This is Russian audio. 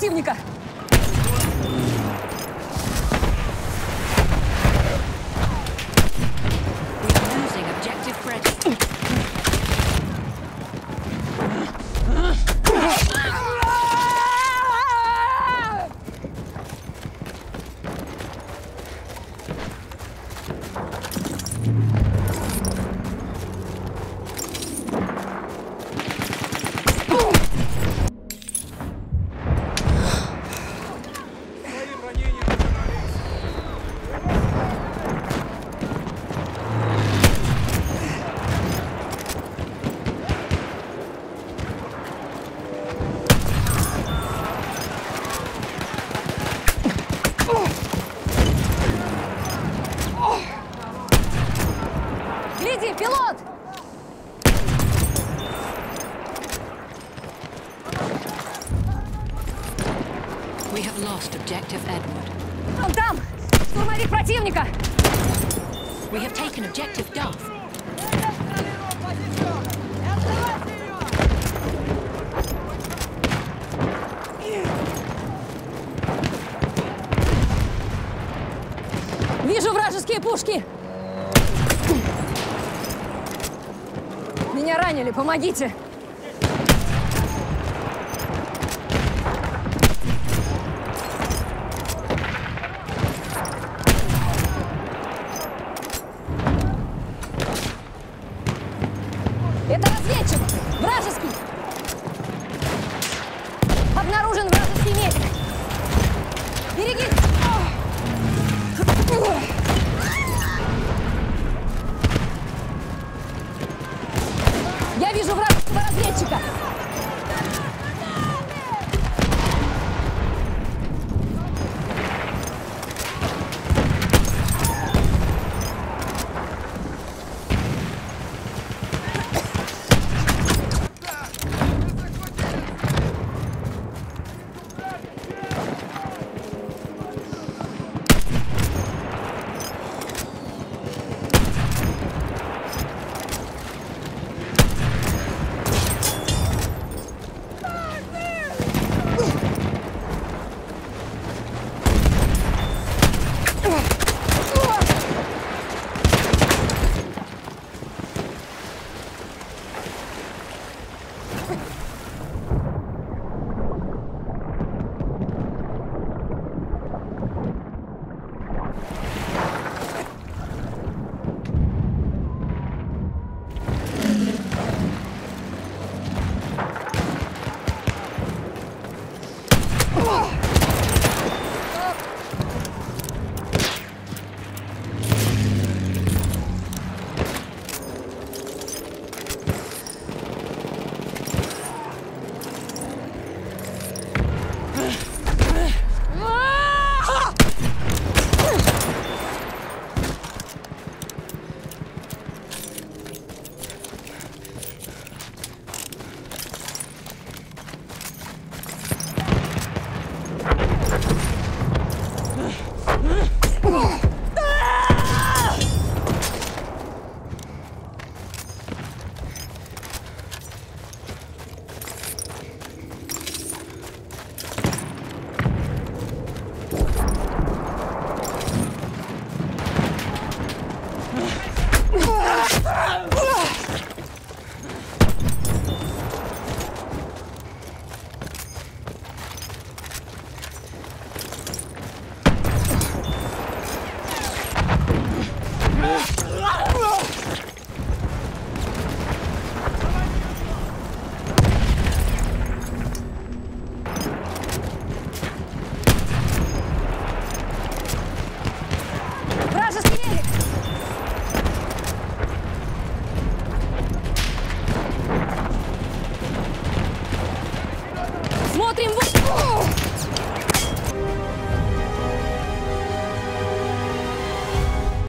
противника! Гляди, пилот! We have lost objective Edward. Он там! Штурмовик противника! We have taken objective Duff. Вижу вражеские пушки! Меня ранили, помогите! Это разведчик! Паразметчика!